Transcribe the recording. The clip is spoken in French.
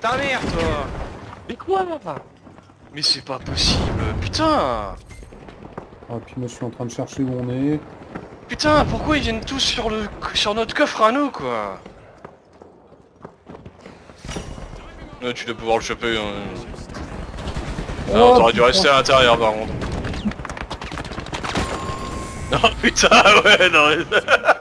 ta mère, toi Mais quoi? Papa Mais c'est pas possible, putain Ah, puis moi je suis en train de chercher où on est. Putain, pourquoi ils viennent tous sur le sur notre coffre à nous, quoi? Ouais, tu dois pouvoir le choper. Hein. Oh, non, t'aurais dû rester à l'intérieur, par contre. Non, putain, ouais, non.